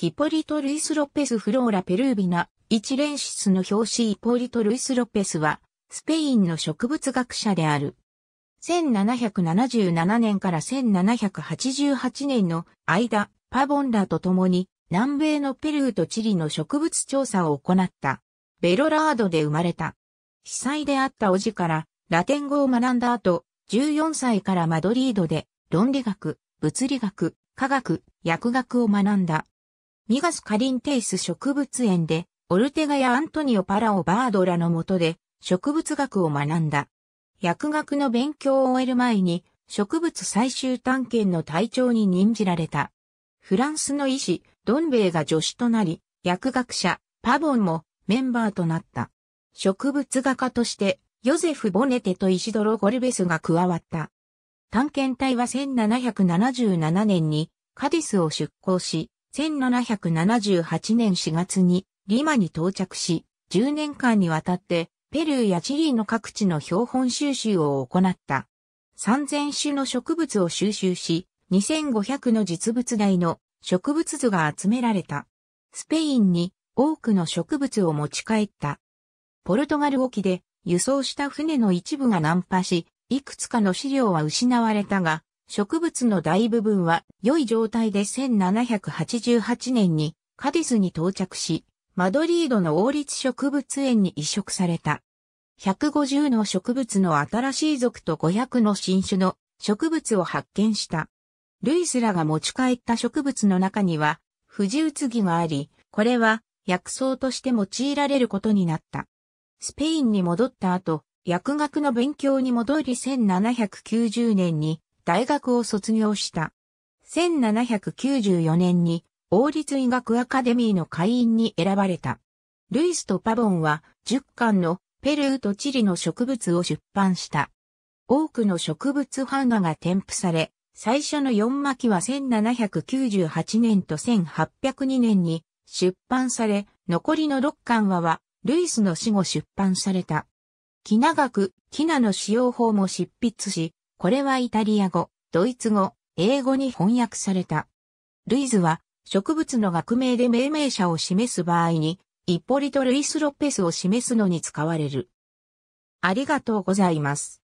ヒポリト・ルイス・ロペス・フローラ・ペルービナ、一連室の表紙ヒポリト・ルイス・ロペスは、スペインの植物学者である。1777年から1788年の間、パボンラと共に南米のペルーとチリの植物調査を行った。ベロラードで生まれた。被災であった叔父からラテン語を学んだ後、14歳からマドリードで論理学、物理学、科学、薬学を学んだ。ミガス・カリンテイス植物園で、オルテガやアントニオ・パラオ・バードラの下で、植物学を学んだ。薬学の勉強を終える前に、植物最終探検の隊長に任じられた。フランスの医師、ドンベイが助手となり、薬学者、パボンもメンバーとなった。植物画家として、ヨゼフ・ボネテとイシドロ・ゴルベスが加わった。探検隊は1777年にカディスを出港し、1778年4月にリマに到着し、10年間にわたってペルーやチリの各地の標本収集を行った。3000種の植物を収集し、2500の実物大の植物図が集められた。スペインに多くの植物を持ち帰った。ポルトガル沖で輸送した船の一部が難破し、いくつかの資料は失われたが、植物の大部分は良い状態で1788年にカディスに到着し、マドリードの王立植物園に移植された。150の植物の新しい属と500の新種の植物を発見した。ルイスらが持ち帰った植物の中には、藤うつぎがあり、これは薬草として用いられることになった。スペインに戻った後、薬学の勉強に戻り1790年に大学を卒業した。1794年に王立医学アカデミーの会員に選ばれた。ルイスとパボンは10巻のペルーとチリの植物を出版した。多くの植物版画が添付され、最初の4巻は1798年と1802年に出版され、残りの6巻話はルイスの死後出版された。キナ学、キナの使用法も執筆し、これはイタリア語、ドイツ語、英語に翻訳された。ルイズは植物の学名で命名者を示す場合に、イポリト・ルイス・ロッペスを示すのに使われる。ありがとうございます。